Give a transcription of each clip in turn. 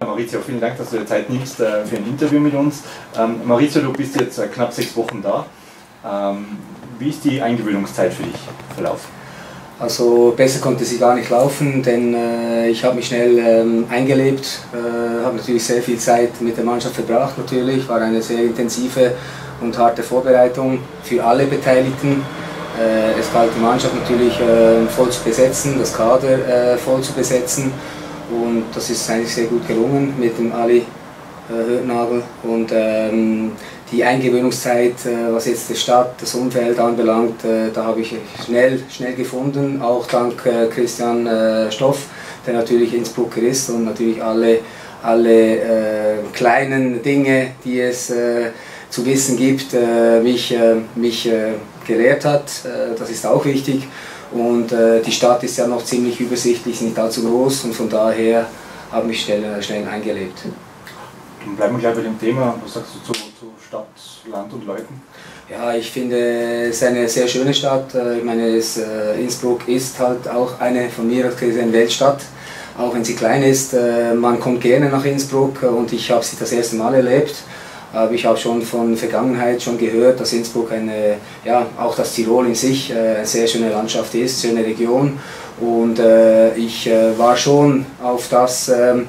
Maurizio, vielen Dank, dass du dir Zeit nimmst äh, für ein Interview mit uns. Ähm, Maurizio, du bist jetzt äh, knapp sechs Wochen da. Ähm, wie ist die Eingewöhnungszeit für dich verlaufen? Also besser konnte sie gar nicht laufen, denn äh, ich habe mich schnell ähm, eingelebt, äh, habe natürlich sehr viel Zeit mit der Mannschaft verbracht natürlich, war eine sehr intensive und harte Vorbereitung für alle Beteiligten. Äh, es galt die Mannschaft natürlich äh, voll zu besetzen, das Kader äh, voll zu besetzen. Und das ist eigentlich sehr gut gelungen mit dem Ali Hörnagel und ähm, die Eingewöhnungszeit, was jetzt die Stadt, das Umfeld anbelangt, da habe ich schnell, schnell gefunden, auch dank Christian Stoff, der natürlich Innsbrucker ist und natürlich alle, alle kleinen Dinge, die es zu wissen gibt, mich, mich gelehrt hat. das ist auch wichtig. Und die Stadt ist ja noch ziemlich übersichtlich, nicht allzu groß und von daher habe ich schnell, schnell eingelebt. Dann bleiben wir gleich bei dem Thema. Was sagst du zu, zu Stadt, Land und Leuten? Ja, ich finde es eine sehr schöne Stadt. Äh, ich meine, es, äh, Innsbruck ist halt auch eine von mir gesehen Weltstadt, auch wenn sie klein ist. Äh, man kommt gerne nach Innsbruck und ich habe sie das erste Mal erlebt. Aber ich habe schon von Vergangenheit schon gehört, dass Innsbruck eine, ja, auch das Tirol in sich eine sehr schöne Landschaft ist, schöne Region. Und äh, ich äh, war schon auf das ähm,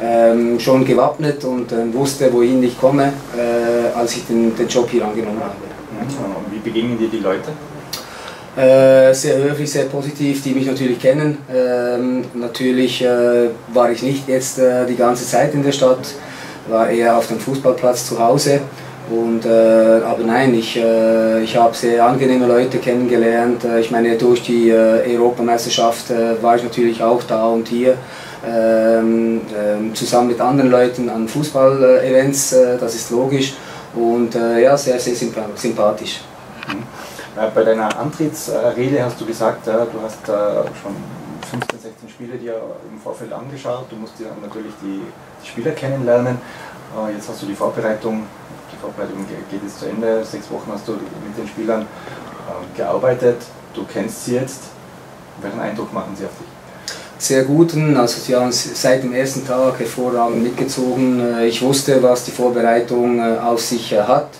ähm, schon gewappnet und äh, wusste, wohin ich komme, äh, als ich den, den, Job hier angenommen habe. Und wie begegnen dir die Leute? Äh, sehr höflich, sehr positiv, die mich natürlich kennen. Ähm, natürlich äh, war ich nicht jetzt äh, die ganze Zeit in der Stadt, war eher auf dem Fußballplatz zu Hause. Und, äh, aber nein, ich, äh, ich habe sehr angenehme Leute kennengelernt. Äh, ich meine, durch die äh, Europameisterschaft war ich natürlich auch da und hier ähm, ähm, zusammen mit anderen Leuten an Fußball-Events, äh, das ist logisch und äh, ja, sehr, sehr sympathisch. Mhm. Bei deiner Antrittsrede hast du gesagt, du hast schon 15, 16 Spiele dir im Vorfeld angeschaut, du musst dir natürlich die, die Spieler kennenlernen. Jetzt hast du die Vorbereitung, die Vorbereitung geht jetzt zu Ende, sechs Wochen hast du mit den Spielern gearbeitet, du kennst sie jetzt. Welchen Eindruck machen sie auf dich? sehr guten. Also sie haben seit dem ersten Tag hervorragend mitgezogen. Äh, ich wusste, was die Vorbereitung äh, auf sich äh, hat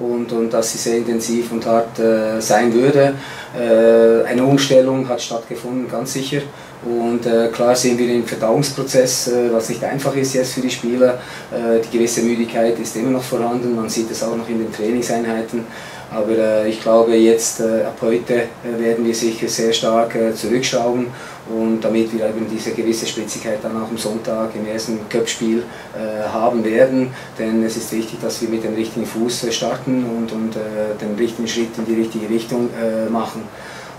und, und dass sie sehr intensiv und hart sein würde. eine Umstellung hat stattgefunden, ganz sicher. Und äh, klar sehen wir den Verdauungsprozess, äh, was nicht einfach ist jetzt für die Spieler. Äh, die gewisse Müdigkeit ist immer noch vorhanden, man sieht es auch noch in den Trainingseinheiten. Aber äh, ich glaube, jetzt äh, ab heute äh, werden wir sicher sehr stark zurückschrauben und damit wir eben diese gewisse Spitzigkeit dann auch am Sonntag im ersten Cup-Spiel haben werden. Denn es ist wichtig, dass wir mit dem richtigen Fuß starten und, und den richtigen Schritt in die richtige Richtung machen.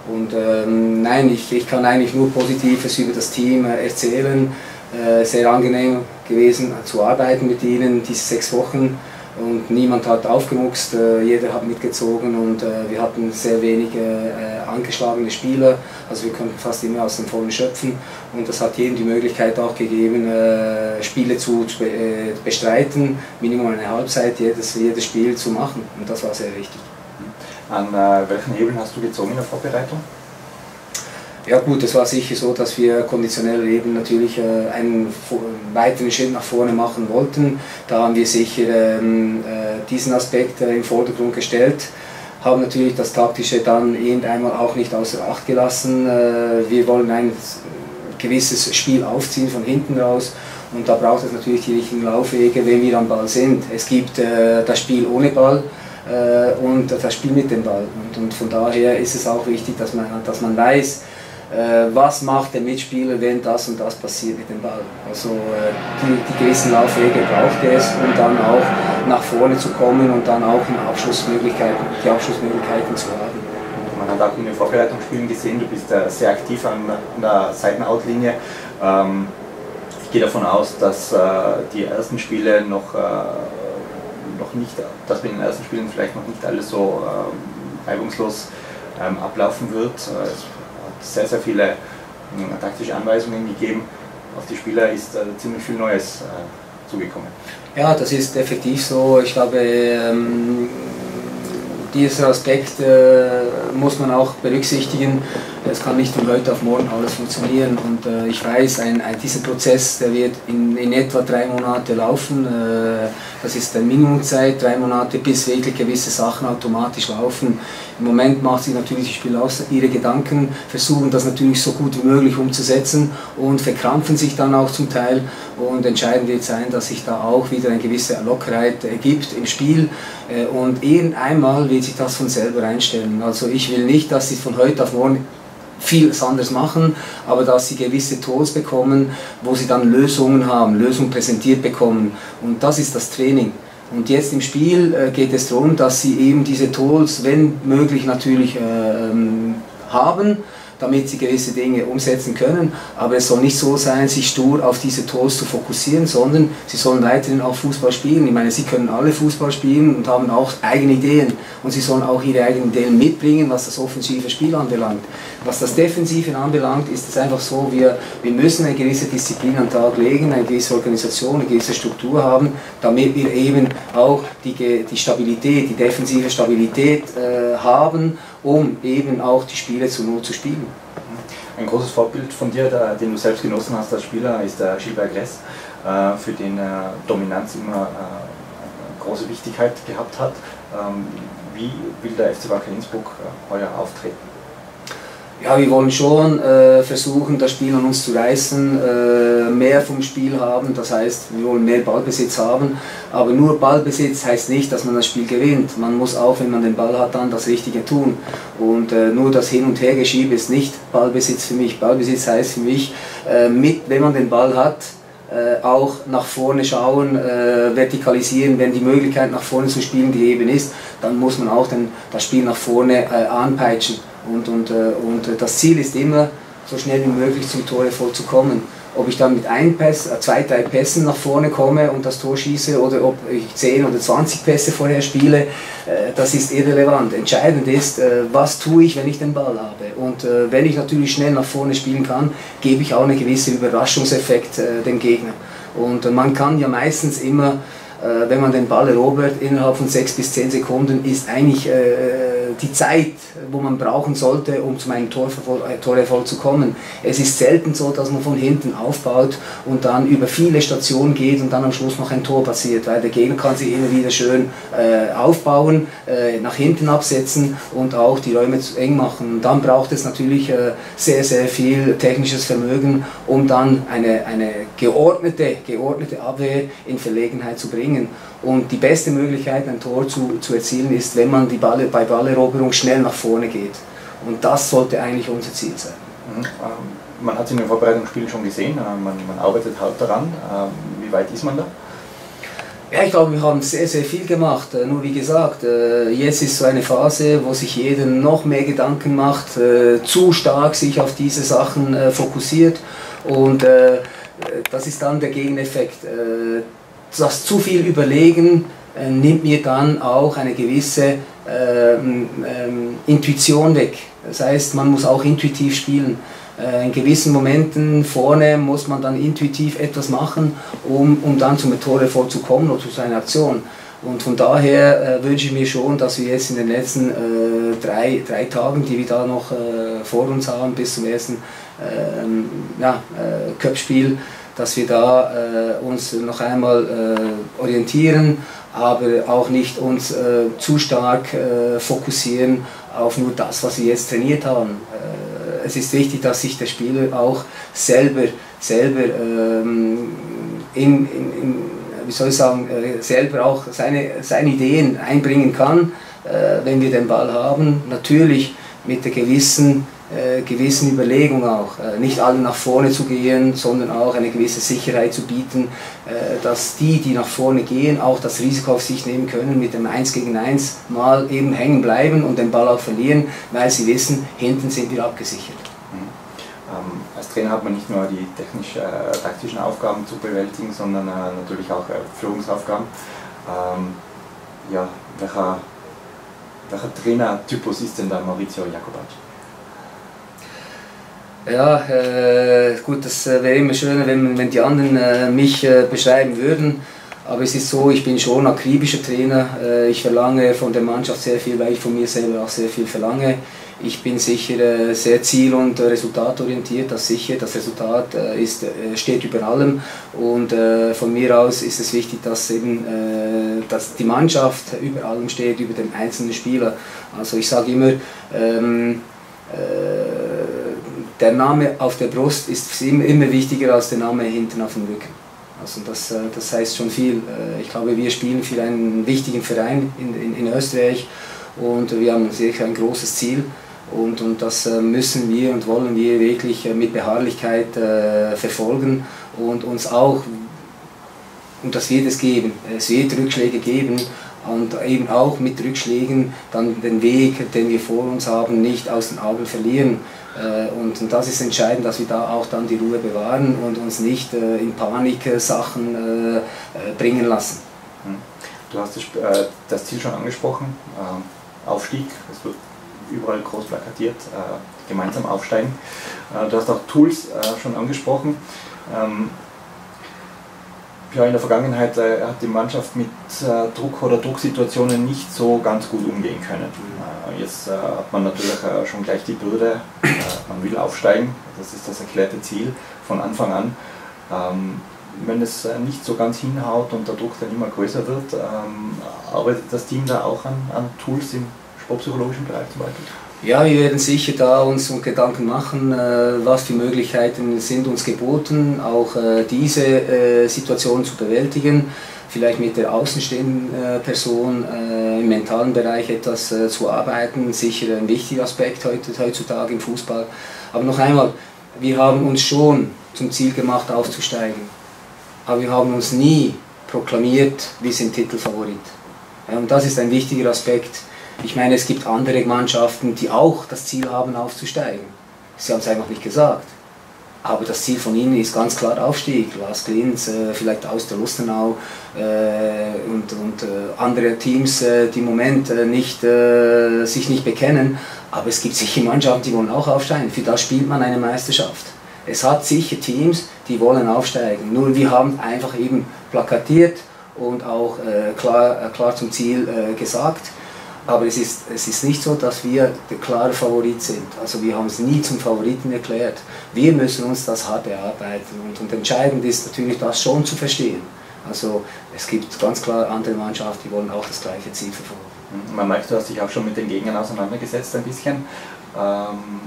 Und ähm, nein, ich, ich kann eigentlich nur Positives über das Team erzählen. Äh, sehr angenehm gewesen zu arbeiten mit ihnen diese sechs Wochen. Und niemand hat aufgemuckst, äh, jeder hat mitgezogen. Und äh, wir hatten sehr wenige äh, angeschlagene Spieler, also wir konnten fast immer aus dem Vollen schöpfen. Und das hat jedem die Möglichkeit auch gegeben, Spiele zu bestreiten, Minimum eine Halbzeit jedes, jedes Spiel zu machen. Und das war sehr wichtig. An welchen Hebeln hast du gezogen in der Vorbereitung? Ja gut, es war sicher so, dass wir konditionell eben natürlich äh, einen weiteren Schritt nach vorne machen wollten. Da haben wir sicher ähm, äh, diesen Aspekt äh, im Vordergrund gestellt, haben natürlich das Taktische dann irgendeinmal auch nicht außer Acht gelassen. Äh, wir wollen ein gewisses Spiel aufziehen von hinten raus und da braucht es natürlich die richtigen Laufwege, wenn wir am Ball sind. Es gibt äh, das Spiel ohne Ball äh, und das Spiel mit dem Ball und, und von daher ist es auch wichtig, dass man, dass man weiß, äh, was macht der Mitspieler, wenn das und das passiert mit dem Ball. Also äh, die, die gewissen Laufwege braucht es, um dann auch nach vorne zu kommen und dann auch Abschlussmöglichkeiten, die Abschlussmöglichkeiten zu haben. Man hat auch in den Vorbereitungsspielen gesehen, du bist äh, sehr aktiv an, der Seitenautlinie. Ähm, ich gehe davon aus, dass die ersten Spiele noch, noch nicht, dass bei den ersten Spielen vielleicht noch nicht alles so ähm, reibungslos ähm, ablaufen wird sehr, sehr viele äh, taktische Anweisungen gegeben. Auf die Spieler ist äh, ziemlich viel Neues äh, zugekommen. Ja, das ist effektiv so. Ich glaube, ähm, dieser Aspekt äh, muss man auch berücksichtigen. Es kann nicht von heute auf morgen alles funktionieren und äh, ich weiß, ein, ein, dieser Prozess, der wird in, in etwa drei Monate laufen. Äh, das ist eine Minimumzeit, drei Monate, bis wirklich gewisse Sachen automatisch laufen. Im Moment macht sich natürlich die Spieler ihre Gedanken, versuchen das natürlich so gut wie möglich umzusetzen und verkrampfen sich dann auch zum Teil. Und entscheidend wird sein, dass sich da auch wieder eine gewisse Lockerheit ergibt im Spiel. Äh, und irgendeinmal wird sich das von selber einstellen. Also ich will nicht, dass sie von heute auf morgen vieles anderes machen, aber dass sie gewisse Tools bekommen, wo sie dann Lösungen haben, Lösungen präsentiert bekommen. Und das ist das Training. Und jetzt im Spiel äh, geht es darum, dass sie eben diese Tools, wenn möglich natürlich, äh, ähm, haben damit sie gewisse Dinge umsetzen können. Aber es soll nicht so sein, sich stur auf diese Tools zu fokussieren, sondern sie sollen weiterhin auch Fußball spielen. Ich meine, sie können alle Fußball spielen und haben auch eigene Ideen. Und sie sollen auch ihre eigenen Ideen mitbringen, was das offensive Spiel anbelangt. Was das Defensive anbelangt, ist es einfach so, wir, wir müssen eine gewisse Disziplin an den Tag legen, eine gewisse Organisation, eine gewisse Struktur haben, damit wir eben auch die, die Stabilität, die defensive Stabilität äh, haben um eben auch die Spiele zu Not zu spielen. Ein großes Vorbild von dir, der, den du selbst genossen hast als Spieler, ist der Gilbert Gress, äh, für den äh, Dominanz immer äh, große Wichtigkeit gehabt hat. Ähm, wie will der FC Wacker Innsbruck äh, heuer auftreten? Ja, wir wollen schon äh, versuchen, das Spiel an uns zu reißen, äh, mehr vom Spiel haben, das heißt, wir wollen mehr Ballbesitz haben, aber nur Ballbesitz heißt nicht, dass man das Spiel gewinnt. Man muss auch, wenn man den Ball hat, dann das Richtige tun. Und äh, nur das Hin- und Hergeschiebe ist nicht Ballbesitz für mich. Ballbesitz heißt für mich, äh, mit, wenn man den Ball hat, äh, auch nach vorne schauen, äh, vertikalisieren, wenn die Möglichkeit nach vorne zu spielen gegeben ist, dann muss man auch den, das Spiel nach vorne anpeitschen. Und, und, äh, und äh, das Ziel ist immer, so schnell wie möglich zum Torerfolg zu kommen. Ob ich dann mit ein Pass, äh, zwei, drei Pässen nach vorne komme und das Tor schieße oder ob ich 10 oder 20 Pässe vorher spiele, das ist irrelevant. Entscheidend ist, was tue ich, wenn ich den Ball habe. Und wenn ich natürlich schnell nach vorne spielen kann, gebe ich auch einen gewissen Überraschungseffekt dem Gegner. Und man kann ja meistens immer wenn man den Ball erobert, innerhalb von 6 bis 10 Sekunden ist eigentlich die Zeit, wo man brauchen sollte, um zu einem äh, Torerfolg zu kommen. Es ist selten so, dass man von hinten aufbaut und dann über viele Stationen geht und dann am Schluss noch ein Tor passiert, weil der Gegner kann sich immer wieder schön äh, aufbauen, äh, nach hinten absetzen und auch die Räume zu eng machen. Und dann braucht es natürlich äh, sehr, sehr viel technisches Vermögen, um dann eine, eine geordnete, geordnete Abwehr in Verlegenheit zu bringen. Und die beste Möglichkeit, ein Tor zu, zu erzielen, ist, wenn man die Balle, bei Balleroberung schnell nach vorne geht. Und das sollte eigentlich unser Ziel sein. Mhm. Ähm, man hat es in den Vorbereitungsspielen schon gesehen, äh, man, man arbeitet halt daran. Ähm, wie weit ist man da? Ja, ich glaube, wir haben sehr, sehr viel gemacht. Äh, nur wie gesagt, äh, jetzt ist so eine Phase, wo sich jeder noch mehr Gedanken macht, zu stark sich auf diese Sachen fokussiert. Und das ist dann der Gegeneffekt das zu viel Überlegen äh, nimmt mir dann auch eine gewisse ähm, ähm, Intuition weg. Das heißt, man muss auch intuitiv spielen. Äh, in gewissen Momenten vorne muss man dann intuitiv etwas machen, um, um dann zum Tore vorzukommen oder zu seiner Aktion. Und von daher äh, wünsche ich mir schon, dass wir jetzt in den letzten äh, drei, drei Tagen, die wir da noch äh, vor uns haben, bis zum ersten ähm, ja, äh, Cup-Spiel, dass wir da äh, uns noch einmal äh, orientieren, aber auch nicht uns äh, zu stark äh, fokussieren auf nur das, was wir jetzt trainiert haben. Äh, es ist wichtig, dass sich der Spieler auch selber, selber ähm, in, in, in, wie soll ich sagen, äh, selber auch seine, seine Ideen einbringen kann, wenn wir den Ball haben. Natürlich mit der gewissen gewissen Überlegung auch. Äh, nicht alle nach vorne zu gehen, sondern auch eine gewisse Sicherheit zu bieten, äh, dass die, die nach vorne gehen, auch das Risiko auf sich nehmen können, mit dem 1 gegen 1 mal eben hängen bleiben und den Ball auch verlieren, weil sie wissen, hinten sind wir abgesichert. Mhm. Ähm, als Trainer hat man nicht nur die technisch-taktischen äh, Aufgaben zu bewältigen, sondern äh, natürlich auch äh, Führungsaufgaben. Ähm, ja, welcher, welcher Trainertypus ist denn da Maurizio Jakobac? Ja, äh, gut, das äh, wäre immer schöner, wenn, wenn die anderen äh, mich äh, beschreiben würden. Aber es ist so, ich bin schon akribischer Trainer. Äh, ich verlange von der Mannschaft sehr viel, weil ich von mir selber auch sehr viel verlange. Ich bin sicher äh, sehr ziel- und resultatorientiert, das sicher. Das Resultat ist, steht über allem und von mir aus ist es wichtig, dass, eben, dass die Mannschaft über allem steht, über den einzelnen Spieler. Also ich sage immer, ähm, der Name auf der Brust ist immer wichtiger als der Name hinten auf dem Rücken. Also das, äh, das heißt schon viel. Äh, ich glaube, wir spielen für einen wichtigen Verein in, in, in Österreich und wir haben sicher ein großes Ziel. Und, und das äh, müssen wir und wollen wir wirklich mit Beharrlichkeit äh, verfolgen und uns auch, und das wird es geben, es wird Rückschläge geben und eben auch mit Rückschlägen dann den Weg, den wir vor uns haben, nicht aus den Augen verlieren. Äh, und, das ist entscheidend, dass wir da auch dann die Ruhe bewahren und uns nicht äh, in Panik Sachen äh, bringen lassen. Hm. Du hast das, Ziel schon angesprochen, Aufstieg, es wird überall groß plakatiert, gemeinsam aufsteigen. du hast auch Tools schon angesprochen. Ja, in der Vergangenheit äh, hat die Mannschaft mit äh, Druck oder Drucksituationen nicht so ganz gut umgehen können. Äh, jetzt äh, hat man natürlich äh, schon gleich die Bürde, äh, man will aufsteigen, das ist das erklärte Ziel von Anfang an. Ähm, wenn es nicht so ganz hinhaut und der Druck dann immer größer wird, ähm, arbeitet das Team da auch an, an Tools im sportpsychologischen Bereich zum Beispiel? Ja, wir werden sicher da uns Gedanken machen, äh, was für Möglichkeiten sind uns geboten, auch äh, diese äh, Situation zu bewältigen, vielleicht mit der außenstehenden Person im mentalen Bereich etwas zu arbeiten, sicher ein wichtiger Aspekt heutzutage im Fußball. Aber noch einmal, wir haben uns schon zum Ziel gemacht aufzusteigen, aber wir haben uns nie proklamiert, wir sind Titelfavorit. Und das ist ein wichtiger Aspekt ich meine, es gibt andere Mannschaften, die auch das Ziel haben, aufzusteigen. Sie haben es einfach nicht gesagt. Aber das Ziel von ihnen ist ganz klar Aufstieg. Lars Klins, äh, vielleicht aus der Lustenau äh, und, und äh, andere Teams, äh, die im Moment äh, nicht, äh, sich nicht bekennen. Aber es gibt sicher Mannschaften, die wollen auch aufsteigen. Für das spielt man eine Meisterschaft. Es hat sicher Teams, die wollen aufsteigen. Nur wir haben einfach eben plakatiert und auch klar, klar zum Ziel gesagt. Aber es ist, es ist nicht so, dass wir der klare Favorit sind. Also wir haben es nie zum Favoriten erklärt. Wir müssen uns das hart erarbeiten. Und, und entscheidend ist natürlich, das schon zu verstehen. Also es gibt ganz klar andere Mannschaften, die wollen auch das gleiche Ziel verfolgen. Man merkt, du hast dich auch schon mit den Gegnern auseinandergesetzt ein bisschen. Ähm,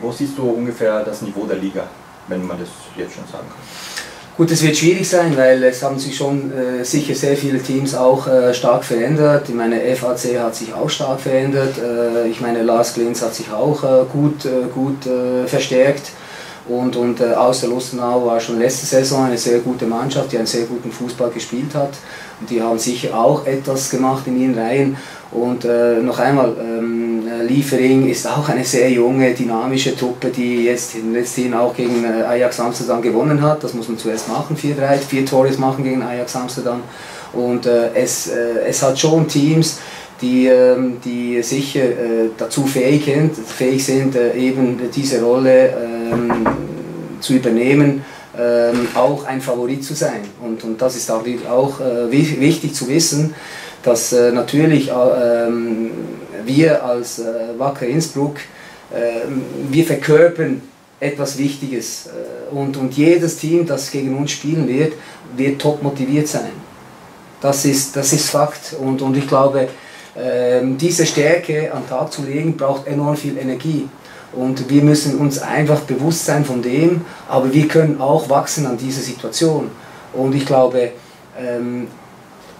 wo siehst du ungefähr das Niveau der Liga, wenn man das jetzt schon sagen kann? Gut, es wird schwierig sein, weil es haben sich schon äh, sicher sehr viele Teams auch äh, stark verändert. Ich meine, FAC hat sich auch stark verändert. Äh, ich meine, Lars Glins hat sich auch äh, gut, äh, gut äh, verstärkt. Und, und aus der Lustenau war schon letzte Saison eine sehr gute Mannschaft, die einen sehr guten Fußball gespielt hat. Und die haben sicher auch etwas gemacht in ihren Reihen. Und äh, noch einmal, ähm, Liefering ist auch eine sehr junge, dynamische Truppe, die jetzt in den letzten Jahren auch gegen äh, Ajax Amsterdam gewonnen hat. Das muss man zuerst machen, vier, drei, vier Tore machen gegen Ajax Amsterdam. Und äh, es, äh, es hat schon Teams, die, ähm, die sicher äh, dazu fähig sind, fähig sind äh, eben diese Rolle ähm, zu übernehmen. Ähm, auch ein Favorit zu sein. Und, und das ist auch, auch äh, wichtig zu wissen, dass äh, natürlich äh, wir als äh, Wacker Innsbruck, ähm, wir verkörpern etwas Wichtiges äh, und, und jedes Team, das gegen uns spielen wird, wird top motiviert sein. Das ist, das ist Fakt und, und ich glaube, ähm, diese Stärke an den Tag zu legen, braucht enorm viel Energie. Und wir müssen uns einfach bewusst sein von dem, aber wir können auch wachsen an dieser Situation. Und ich glaube, ähm,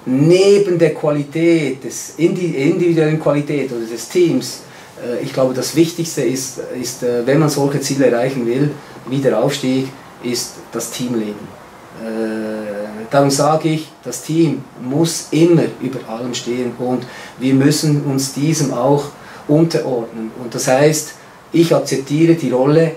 neben der Qualität, des individuellen Qualität oder des Teams, äh, ich glaube, das Wichtigste ist, ist, äh, wenn man solche Ziele erreichen will, wie der Aufstieg, ist das Teamleben. Äh, darum sage ich, das Team muss immer über allem stehen und wir müssen uns diesem auch unterordnen. Und das heißt, ich akzeptiere die Rolle,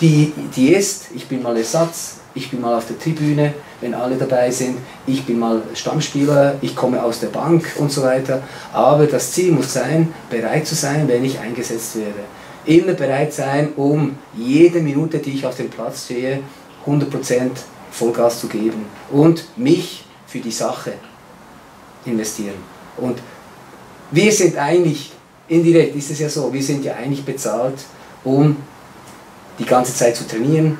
die, die ist, ich bin mal Ersatz, ich bin mal auf der Tribüne, wenn alle dabei sind, ich bin mal Stammspieler, ich komme aus der Bank und so weiter. Aber das Ziel muss sein, bereit zu sein, wenn ich eingesetzt werde. Immer bereit sein, um jede Minute, die ich auf dem Platz stehe, 100% Vollgas zu geben und mich für die Sache investieren. Und wir sind eigentlich, indirekt ist es ja so, wir sind ja eigentlich bezahlt, um die ganze Zeit zu trainieren,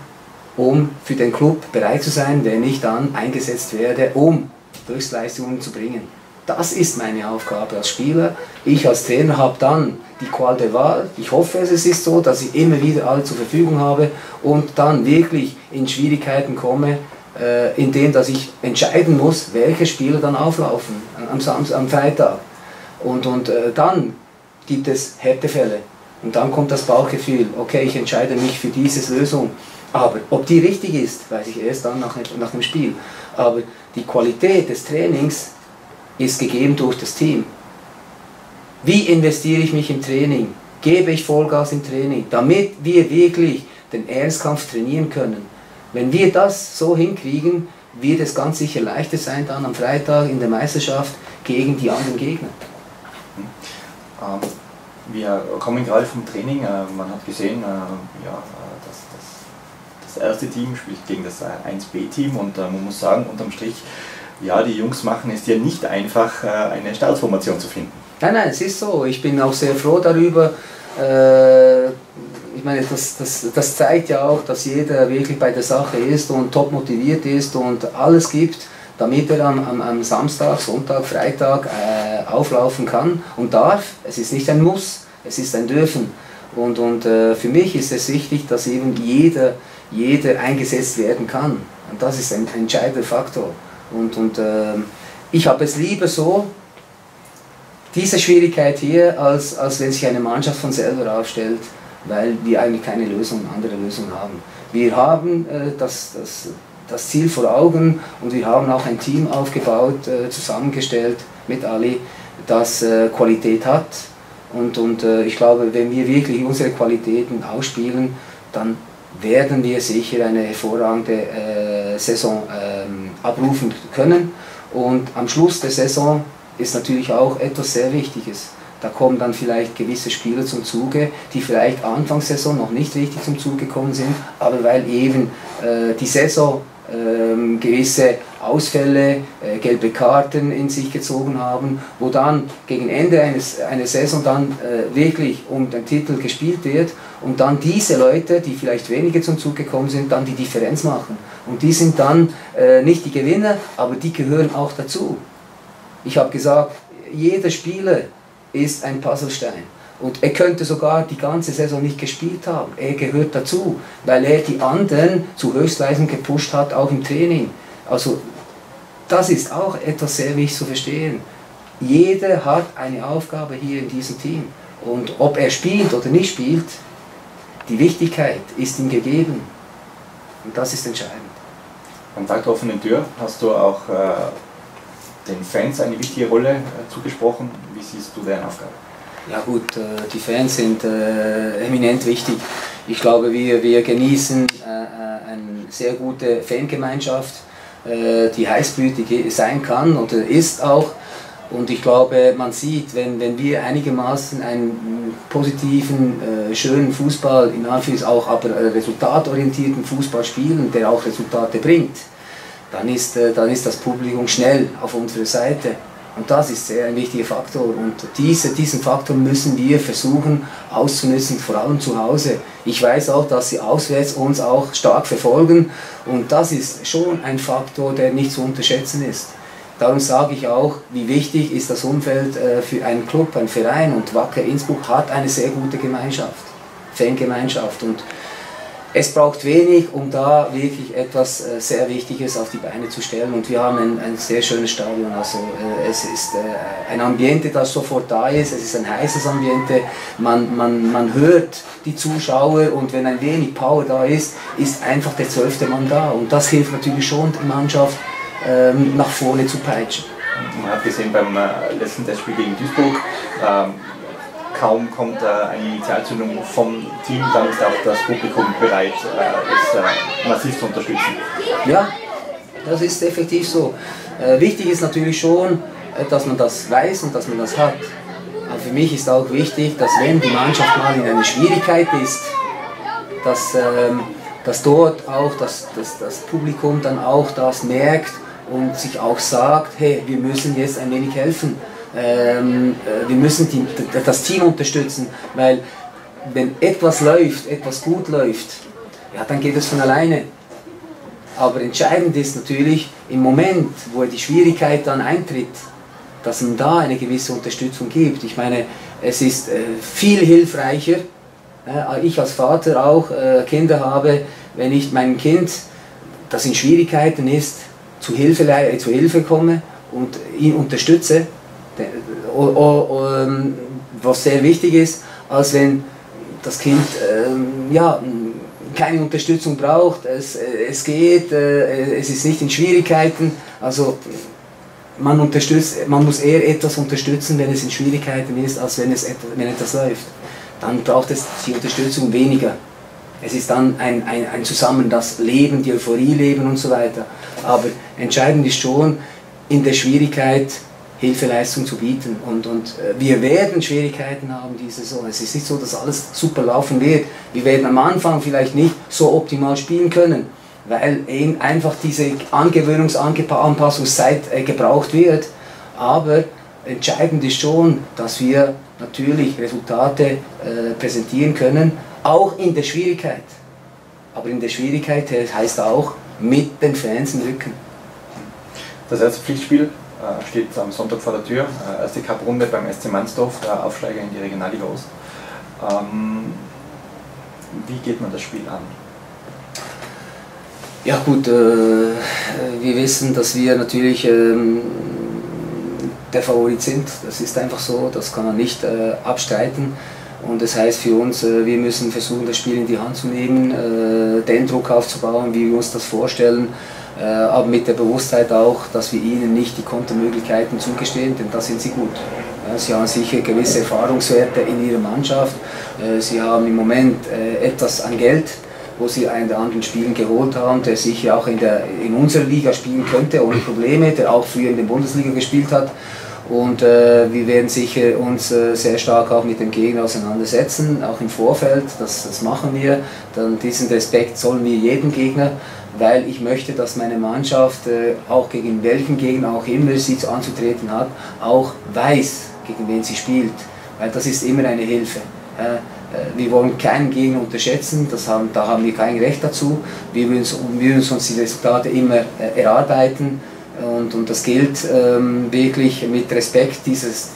um für den Club bereit zu sein, wenn ich dann eingesetzt werde, um Höchstleistungen zu bringen. Das ist meine Aufgabe als Spieler. Ich als Trainer habe dann die Qual der Wahl. Ich hoffe, es ist so, dass ich immer wieder alle zur Verfügung habe und dann wirklich in Schwierigkeiten komme, äh, indem dass ich entscheiden muss, welche Spieler dann auflaufen am, Samstag, am Freitag. Und, und äh, dann gibt es Härtefälle. Und dann kommt das Bauchgefühl, okay, ich entscheide mich für diese Lösung. Aber ob die richtig ist, weiß ich erst dann nach, nach dem Spiel. Aber die Qualität des Trainings ist gegeben durch das Team. Wie investiere ich mich im Training? Gebe ich Vollgas im Training, damit wir wirklich den Ernstkampf trainieren können? Wenn wir das so hinkriegen, wird es ganz sicher leichter sein dann am Freitag in der Meisterschaft gegen die anderen Gegner. Ähm, wir kommen gerade vom Training. Äh, man hat gesehen, äh, ja, das, erste Team spielt gegen das 1B-Team und äh, man muss sagen, unterm Strich, ja, die Jungs machen es dir nicht einfach, eine Startformation zu finden. Nein, nein, es ist so. Ich bin auch sehr froh darüber. Äh, ich meine, das, das, das zeigt ja auch, dass jeder wirklich bei der Sache ist und top motiviert ist und alles gibt, damit er am, am, am Samstag, Sonntag, Freitag äh, auflaufen kann und darf. Es ist nicht ein Muss, es ist ein Dürfen. Und, und äh, für mich ist es wichtig, dass eben jeder, jeder eingesetzt werden kann. Und das ist ein, entscheidender Faktor. Und, und äh, ich habe es lieber so, diese Schwierigkeit hier, als, als wenn sich eine Mannschaft von selber aufstellt, weil wir eigentlich keine Lösung, andere Lösung haben. Wir haben äh, das, das, das Ziel vor Augen und wir haben auch ein Team aufgebaut, äh, zusammengestellt mit Ali, das äh, Qualität hat. Und, und äh, ich glaube, wenn wir wirklich unsere Qualitäten ausspielen, dann werden wir sicher eine hervorragende äh, Saison ähm, abrufen können. Und am Schluss der Saison ist natürlich auch etwas sehr Wichtiges. Da kommen dann vielleicht gewisse Spieler zum Zuge, die vielleicht Anfangssaison noch nicht richtig zum Zuge gekommen sind, aber weil eben äh, die Saison äh, gewisse Ausfälle, äh, gelbe Karten in sich gezogen haben, wo dann gegen Ende eines, einer Saison dann äh, wirklich um den Titel gespielt wird und dann diese Leute, die vielleicht weniger zum Zug gekommen sind, dann die Differenz machen. Und die sind dann äh, nicht die Gewinner, aber die gehören auch dazu. Ich habe gesagt, jeder Spieler ist ein Puzzlestein. Und er könnte sogar die ganze Saison nicht gespielt haben. Er gehört dazu, weil er die anderen zu Höchstleistung gepusht hat, auch im Training. Also das ist auch etwas sehr wichtig zu verstehen. Jeder hat eine Aufgabe hier in diesem Team. Und ob er spielt oder nicht spielt, die Wichtigkeit ist ihm gegeben. Und das ist entscheidend. Am Tag der offenen Tür hast du auch äh, den Fans eine wichtige Rolle äh, zugesprochen. Wie siehst du deren Aufgabe? Ja gut, äh, die Fans sind äh, eminent wichtig. Ich glaube, wir, wir genießen eine sehr gute Fangemeinschaft, die heißblütig sein kann oder ist auch. Und ich glaube, man sieht, wenn, wenn wir einigermaßen einen positiven, schönen Fußball, in Anführungszeichen auch aber resultatorientierten Fußball spielen, der auch Resultate bringt, dann ist, äh, dann ist das Publikum schnell auf unserer Seite. Und das ist sehr ein wichtiger Faktor. Und diese, diesen Faktor müssen wir versuchen auszunutzen, vor allem zu Hause. Ich weiß auch, dass sie auswärts uns auch stark verfolgen. Und das ist schon ein Faktor, der nicht zu unterschätzen ist. Darum sage ich auch, wie wichtig ist das Umfeld äh, für einen Club, einen Verein. Und Wacker Innsbruck hat eine sehr gute Gemeinschaft, Fangemeinschaft. Und es braucht wenig, um da wirklich etwas äh, sehr Wichtiges auf die Beine zu stellen. Und wir haben ein, ein sehr schönes Stadion. Also äh, es ist äh, ein Ambiente, das sofort da ist. Es ist ein heißes Ambiente. Man, man, man hört die Zuschauer und wenn ein wenig Power da ist, ist einfach der zwölfte Mann da. Und das hilft natürlich schon der Mannschaft ähm, nach vorne zu peitschen. Man hat gesehen beim letzten Testspiel gegen Duisburg, ähm, kaum kommt äh, eine Initialzündung vom Team, dann ist auch das Publikum bereit, äh, es äh, massiv zu unterstützen. Ja, das ist effektiv so. Äh, wichtig ist natürlich schon, dass man das weiß und dass man das hat. Aber für mich ist auch wichtig, dass wenn die Mannschaft mal in einer Schwierigkeit ist, dass, ähm, dass dort auch das, das, das Publikum dann auch das merkt und sich auch sagt, hey, wir müssen jetzt ein wenig helfen. Ähm, äh, wir müssen die, das Team unterstützen, weil wenn etwas läuft, etwas gut läuft, ja, dann geht es von alleine. Aber entscheidend ist natürlich im Moment, wo die Schwierigkeit dann eintritt, dass man da eine gewisse Unterstützung gibt. Ich meine, es ist äh, viel hilfreicher, äh, ich als Vater auch äh, Kinder habe, wenn ich meinem Kind, das in Schwierigkeiten ist, zu Hilfe, zu Hilfe komme und ihn unterstütze, was sehr wichtig ist, als wenn das Kind ähm, ja, keine Unterstützung braucht, es, es geht, es ist nicht in Schwierigkeiten. Also man, unterstützt, man muss eher etwas unterstützen, wenn es in Schwierigkeiten ist, als wenn, es, wenn etwas läuft. Dann braucht es die Unterstützung weniger. Es ist dann ein, ein, ein Zusammen, das Leben, die Euphorie leben und so weiter. Aber entscheidend ist schon, in der Schwierigkeit Hilfeleistung zu bieten. Und, und äh, wir werden Schwierigkeiten haben diese Saison. Es ist nicht so, dass alles super laufen wird. Wir werden am Anfang vielleicht nicht so optimal spielen können weil eben einfach diese Angewöhnungsanpassungszeit äh, gebraucht wird. Aber entscheidend ist schon, dass wir natürlich Resultate äh, präsentieren können, auch in der Schwierigkeit. Aber in der Schwierigkeit heißt auch mit den Fans im Rücken. Das erste Pflichtspiel steht am Sonntag vor der Tür. Äh, erste Cup-Runde beim SC Mansdorf, der Aufsteiger in die Regionalliga Ost. Ähm, wie geht man das Spiel an? Ja gut, äh, wir wissen, dass wir natürlich ähm, der Favorit sind. Das ist einfach so, das kann man nicht äh, abstreiten. Und das heißt für uns, äh, wir müssen versuchen, das Spiel in die Hand zu nehmen, äh, den Druck aufzubauen, wie wir uns das vorstellen, äh, aber mit der Bewusstheit auch, dass wir ihnen nicht die Kontermöglichkeiten zugestehen, denn da sind sie gut. Sie haben sicher gewisse Erfahrungswerte in ihrer Mannschaft. Äh, sie haben im Moment etwas an Geld wo sie einen der anderen Spielen geholt haben, der sicher auch in, der, in unserer Liga spielen könnte, ohne Probleme, der auch früher in der Bundesliga gespielt hat. Und äh, wir werden sicher uns äh, sehr stark auch mit dem Gegner auseinandersetzen, auch im Vorfeld, das, das machen wir. Dann diesen Respekt zollen wir jedem Gegner, weil ich möchte, dass meine Mannschaft, äh, auch gegen welchen Gegner auch immer sie anzutreten hat, auch weiß, gegen wen sie spielt. Weil das ist immer eine Hilfe. Äh, wir wollen keinen Gegner unterschätzen, das haben, da haben wir kein Recht dazu. Wir müssen, uns die Resultate immer äh, erarbeiten und, und das gilt ähm, wirklich mit Respekt dieses,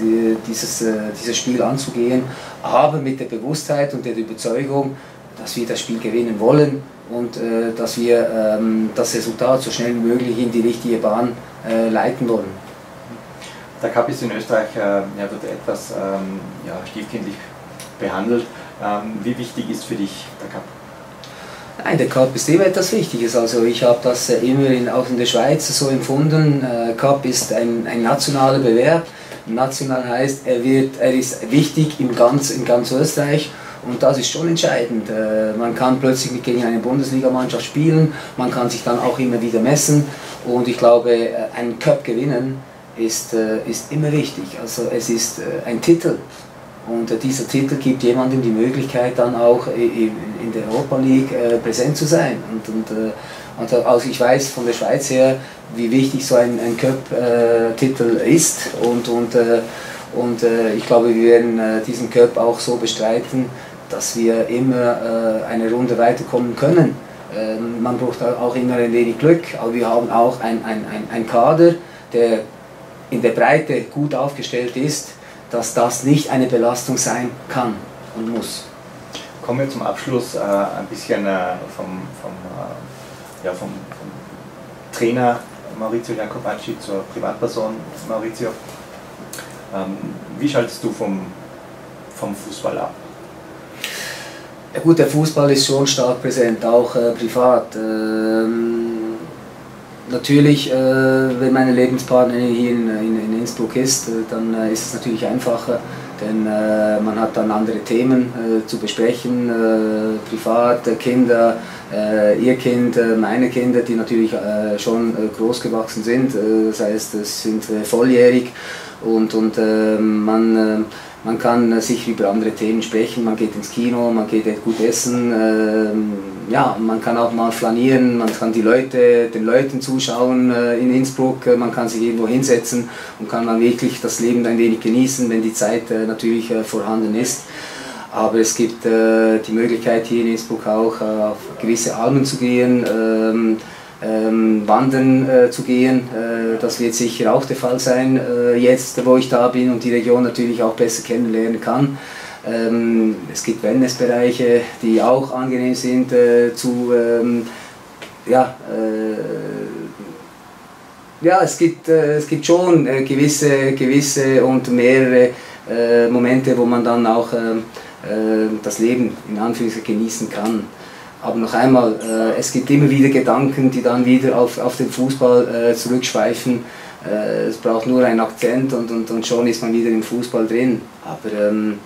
dieses, dieses Spiel anzugehen, aber mit der Bewusstheit und der Überzeugung, dass wir das Spiel gewinnen wollen und äh, dass wir ähm, das Resultat so schnell wie möglich in die richtige Bahn äh, leiten wollen. Der Cup ist in Österreich äh, ja, wird etwas ähm, ja, stiefkindlich behandelt. Ähm, wie wichtig ist für dich der Cup? Nein, der Cup ist immer etwas Wichtiges. Also ich habe das äh, immer in, auch in der Schweiz so empfunden. Äh, Cup ist ein, ein nationaler Bewerb. National heißt, er, wird, er ist wichtig in ganz, in ganz Österreich. Und das ist schon entscheidend. Äh, man kann plötzlich gegen eine Bundesligamannschaft spielen, man kann sich dann auch immer wieder messen. Und ich glaube, äh, einen Cup gewinnen ist, äh, ist immer wichtig. Also es ist ein Titel. Und dieser Titel gibt jemandem die Möglichkeit, dann auch in der Europa League präsent zu sein. Und, und, und also ich weiß von der Schweiz her, wie wichtig so ein, ein Cup-Titel ist. Und, und, und ich glaube, wir werden diesen Cup auch so bestreiten, dass wir immer eine Runde weiterkommen können. Ähm, man braucht auch immer ein wenig Glück, aber wir haben auch ein, ein, ein, ein Kader, der in der Breite gut aufgestellt ist dass das nicht eine Belastung sein kann und muss. Kommen wir zum Abschluss äh, ein bisschen äh, vom, vom, äh, ja, vom, vom, Trainer Maurizio Jacobacci zur Privatperson Maurizio. Ähm, wie schaltest du vom, vom Fußball ab? Ja gut, der Fußball ist schon stark präsent, auch äh, privat. Ähm, natürlich, äh, wenn meine Lebenspartnerin hier in, in, in Innsbruck ist, äh, dann äh, ist es natürlich einfacher, denn äh, man hat dann andere Themen äh, zu besprechen, privat, Kinder, ihr Kind, meine Kinder, die natürlich schon groß gewachsen sind, das heißt, es sind volljährig und, und man man kann äh, sich über andere Themen sprechen, man geht ins Kino, man geht gut essen, ähm, ja, man kann auch mal flanieren, man kann die Leute, den Leuten zuschauen äh, in Innsbruck, äh, man kann sich irgendwo hinsetzen und kann dann wirklich das Leben ein wenig genießen, wenn die Zeit natürlich vorhanden ist. Aber es gibt die Möglichkeit hier in Innsbruck auch auf gewisse Almen zu gehen, ähm, wandern äh, zu gehen. Äh, das wird sicher auch der Fall sein, äh, jetzt wo ich da bin und die Region natürlich auch besser kennenlernen kann. Ähm, es gibt Wellnessbereiche, die auch angenehm sind äh, zu, ähm, ja, äh, ja, es gibt, äh, es gibt schon gewisse, gewisse und mehrere Momente, wo man dann auch das Leben in Anführungszeichen genießen kann. Aber noch einmal, äh, es gibt immer wieder Gedanken, die dann wieder auf, auf den Fußball äh, zurückschweifen. Äh, es braucht nur einen Akzent und, und, und schon ist man wieder im Fußball drin. Aber ähm,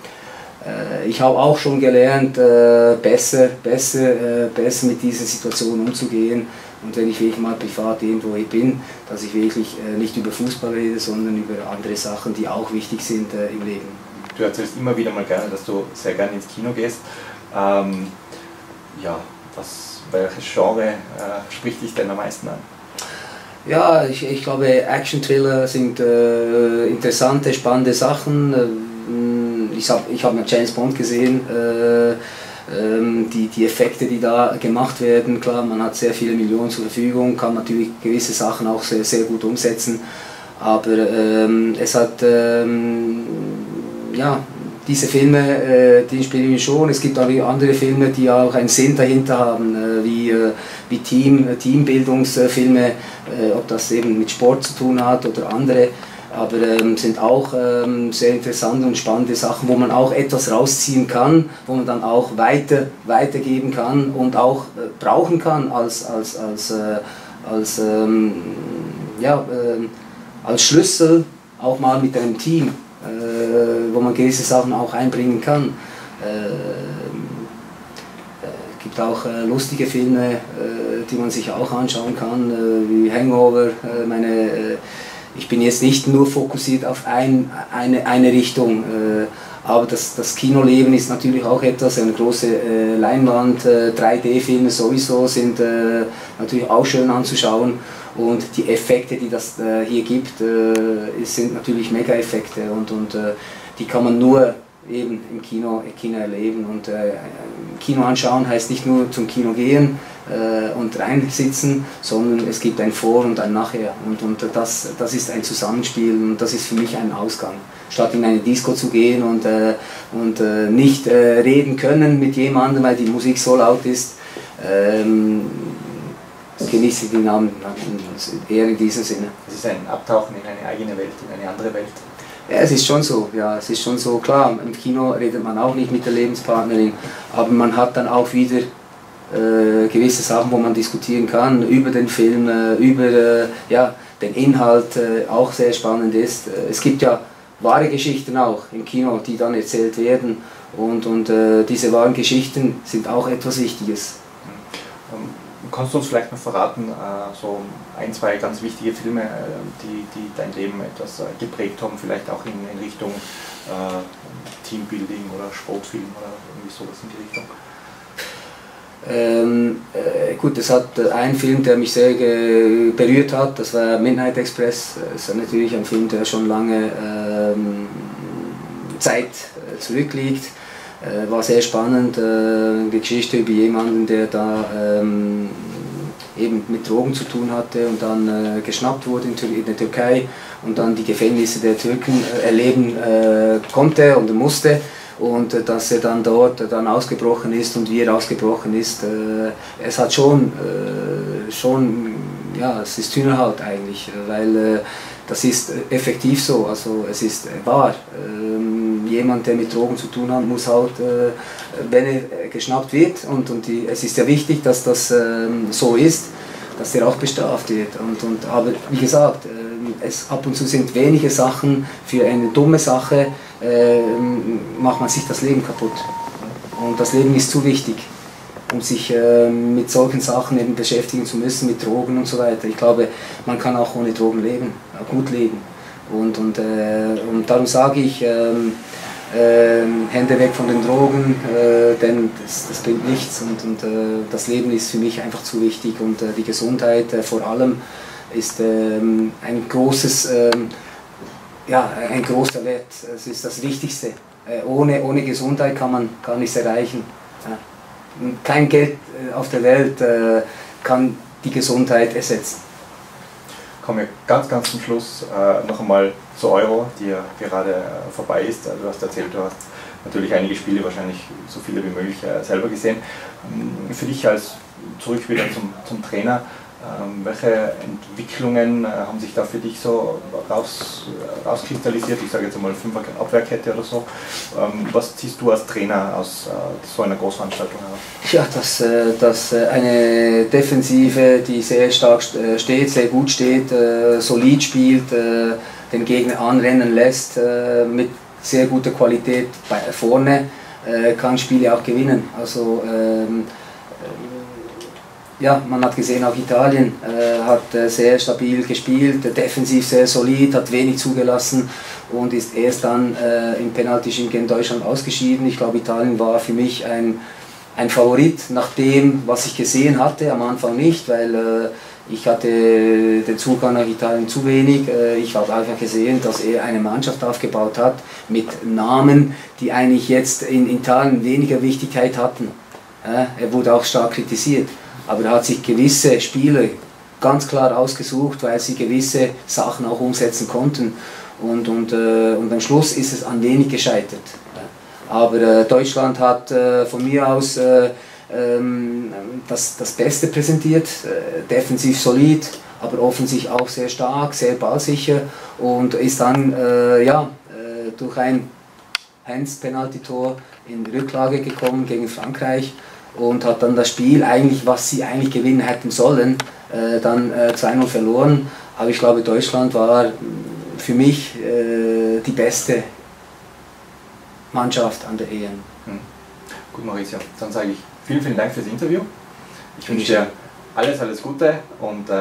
äh, ich habe auch schon gelernt, äh, besser, besser, äh, besser mit dieser Situation umzugehen. Und wenn ich wirklich mal privat irgendwo bin, dass ich wirklich nicht über Fußball rede, sondern über andere Sachen, die auch wichtig sind im Leben. Du erzählst immer wieder mal gerne, dass du sehr gerne ins Kino gehst. Ähm ja, was, welches Genre äh, spricht dich denn am meisten an? Ja, ich, ich glaube, Action-Thriller sind äh, interessante, spannende Sachen. Ich habe ich hab mal James Bond gesehen, äh, ähm, die, die Effekte, die da gemacht werden. Klar, man hat sehr viele Millionen zur Verfügung, kann natürlich gewisse Sachen auch sehr, sehr gut umsetzen. Aber ähm, es hat ähm, ja, diese Filme, äh, die inspirieren mich schon. Es gibt auch andere Filme, die auch einen Sinn dahinter haben, äh, wie, äh, wie Team, äh, Teambildungsfilme, äh, ob das eben mit Sport zu tun hat oder andere. Aber ähm, sind auch ähm, sehr interessante und spannende Sachen, wo man auch etwas rausziehen kann, wo man dann auch weiter, weitergeben kann und auch äh, brauchen kann als, als, als, als, ähm, ja, als Schlüssel auch mal mit einem Team äh, wo man gewisse Sachen auch einbringen kann. Es äh, äh, gibt auch lustige Filme, die man sich auch anschauen kann, wie Hangover. meine, ich bin jetzt nicht nur fokussiert auf ein, eine, eine Richtung, aber das, das Kinoleben ist natürlich auch etwas, eine große Leinwand, 3D-Filme sowieso sind natürlich auch schön anzuschauen. Und die Effekte, die das äh, hier gibt, äh, sind natürlich Mega-Effekte und, und äh, die kann man nur eben im Kino, Kino erleben. Und äh, Kino anschauen heißt nicht nur zum Kino gehen äh, und reinsitzen, sondern es gibt ein Vor und ein Nachher. Und, und das, das ist ein Zusammenspiel und das ist für mich ein Ausgang. Statt in eine Disco zu gehen und, äh, und nicht reden können mit jemandem, weil die Musik so laut ist, ähm, genieße den Namen eher in diesem Sinne. Es ist ein Abtauchen in eine eigene Welt, in eine andere Welt. Ja, es ist schon so, ja, es ist schon so, klar, im Kino redet man auch nicht mit der Lebenspartnerin, aber man hat dann auch wieder äh, gewisse Sachen, wo man diskutieren kann, über den Film, äh, über äh, ja, den Inhalt, äh, auch sehr spannend ist. Äh, es gibt ja wahre Geschichten auch im Kino, die dann erzählt werden und, und äh, diese wahren Geschichten sind auch etwas Wichtiges. Kannst du uns vielleicht noch verraten, äh, so ein, zwei ganz wichtige Filme, äh, die, die dein Leben etwas äh, geprägt haben, vielleicht auch in, in Richtung Teambuilding oder Sportfilm oder irgendwie sowas in die Richtung? Ähm, äh, gut, es hat einen Film, der mich sehr berührt hat, das war Midnight Express. Das ist natürlich ein Film, der schon lange ähm, Zeit zurückliegt. Äh, war sehr spannend, äh, die Geschichte über jemanden, der da ähm, eben mit Drogen zu tun hatte und dann äh, geschnappt wurde in, in, der Türkei und dann die Gefängnisse der Türken äh, erleben äh, konnte und musste und äh, dass er dann dort dann ausgebrochen ist und wie er ausgebrochen ist. es hat schon, schon ja, es ist Hühnerhaut eigentlich, weil das ist effektiv so, also es ist wahr. Jemand, der mit Drogen zu tun hat, muss halt, äh, wenn er geschnappt wird, und, und die, es ist ja wichtig, dass das ähm, so ist, dass er auch bestraft wird. Und, und, aber wie gesagt, äh, es, ab und zu sind wenige Sachen, für eine dumme Sache äh, macht man sich das Leben kaputt. Und das Leben ist zu wichtig um sich äh, mit solchen Sachen eben beschäftigen zu müssen, mit Drogen und so weiter. Ich glaube, man kann auch ohne Drogen leben, gut leben. Und, und, äh, und darum sage ich, ähm, ähm, Hände weg von den Drogen, äh, denn das, das, bringt nichts und, und äh, das Leben ist für mich einfach zu wichtig und äh, die Gesundheit äh, vor allem ist ähm, ein großes, ähm, ja, ein großer Wert. Es ist das Wichtigste. Äh, ohne, ohne Gesundheit kann man gar nichts erreichen. Kein Geld äh, auf der Welt kann die Gesundheit ersetzen. Kommen wir ganz, ganz zum Schluss noch einmal zu Euro, die ja gerade äh, vorbei ist. Also du hast erzählt, du hast natürlich einige Spiele, wahrscheinlich so viele wie möglich, äh, selber gesehen. Ähm, für dich als zurück wieder zum, zum Trainer, welche Entwicklungen äh, haben sich da für dich so raus, rauskristallisiert? Ich sage jetzt einmal fünf Abwehrkette oder so. Ähm, was ziehst du als Trainer aus so einer Großveranstaltung heraus? Ja, dass, dass eine Defensive, die sehr stark steht, sehr gut steht, solid spielt, den Gegner anrennen lässt äh, mit sehr guter Qualität vorne, äh, kann Spiele auch gewinnen. Also ähm, äh, ja, man hat gesehen, auch Italien äh, hat äh, sehr stabil gespielt, defensiv sehr solid, hat wenig zugelassen und ist erst dann äh, im Penalty gegen Deutschland ausgeschieden. Ich glaube, Italien war für mich ein, ein Favorit nach dem, was ich gesehen hatte, am Anfang nicht, weil äh, ich hatte den Zugang nach Italien zu wenig. Äh, ich habe einfach gesehen, dass er eine Mannschaft aufgebaut hat mit Namen, die eigentlich jetzt in Italien weniger Wichtigkeit hatten. Er wurde auch stark kritisiert, aber er hat sich gewisse Spieler ganz klar ausgesucht, weil sie gewisse Sachen auch umsetzen konnten. Und, und, äh, und am Schluss ist es an wenig gescheitert. Aber äh, Deutschland hat von mir aus ähm, das, das Beste präsentiert, äh, defensiv solid, aber offensichtlich auch sehr stark, sehr ballsicher und ist dann äh, ja, äh, durch ein Hands-Penalty-Tor in Rücklage gekommen gegen Frankreich und hat dann das Spiel eigentlich, was sie eigentlich gewinnen hätten sollen, äh, dann äh, 2-0 verloren. Aber ich glaube, Deutschland war für mich äh, die beste Mannschaft an der EM. Hm. Gut, Mauricio, dann sage ich vielen, vielen Dank fürs Interview. Ich wünsche dir alles, alles Gute und äh,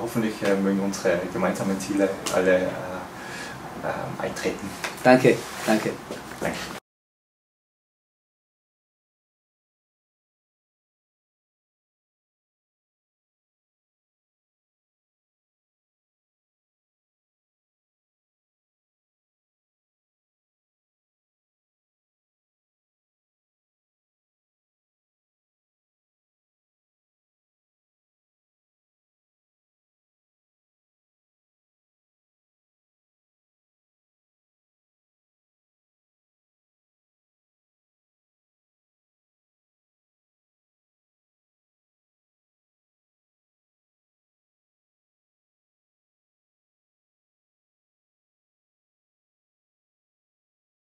hoffentlich äh, mögen unsere gemeinsamen Ziele alle äh, äh eintreten. Danke, danke. Danke.